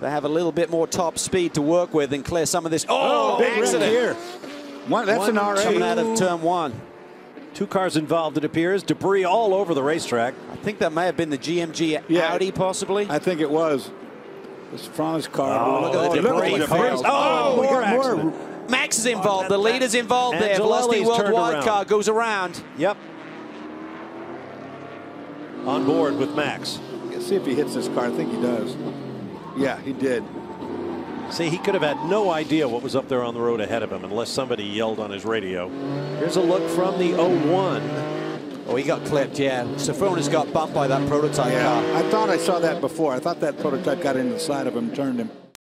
they have a little bit more top speed to work with and clear some of this. Oh, oh big accident. here. One, that's One, an RA. Coming out of turn one. Two cars involved, it appears. Debris all over the racetrack. I think that may have been the GMG Yeah. Audi, possibly. I think it was. This front of his car. Oh, look at the oh, look debris. the Debris. Oh, oh, we more got more. Max is involved. The leader's involved there. Angelelli's Velocity World turned Wide around. car goes around. Yep. On board with Max. Let's see if he hits this car. I think he does. Yeah, he did. See, he could have had no idea what was up there on the road ahead of him unless somebody yelled on his radio. Here's a look from the 01. Oh, he got clipped, yeah. Sofronas got bumped by that prototype Yeah, car. I thought I saw that before. I thought that prototype got into the side of him, turned him.